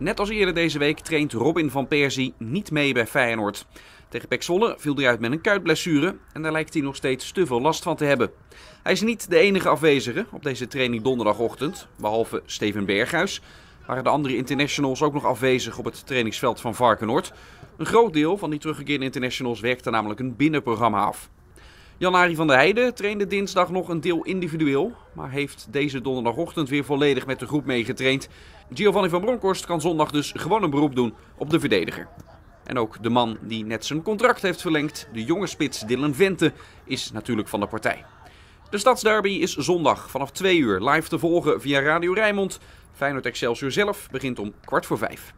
Net als eerder deze week traint Robin van Persie niet mee bij Feyenoord. Tegen Pek viel hij uit met een kuitblessure en daar lijkt hij nog steeds te veel last van te hebben. Hij is niet de enige afwezige op deze training donderdagochtend, behalve Steven Berghuis. Waren de andere internationals ook nog afwezig op het trainingsveld van Varkenoord. Een groot deel van die teruggekeerde internationals werkte namelijk een binnenprogramma af. Jan-Arie van der Heijden trainde dinsdag nog een deel individueel, maar heeft deze donderdagochtend weer volledig met de groep meegetraind. Giovanni van Bronckhorst kan zondag dus gewoon een beroep doen op de verdediger. En ook de man die net zijn contract heeft verlengd, de jonge spits Dylan Vente, is natuurlijk van de partij. De Stadsderby is zondag vanaf 2 uur live te volgen via Radio Rijnmond. Feyenoord Excelsior zelf begint om kwart voor vijf.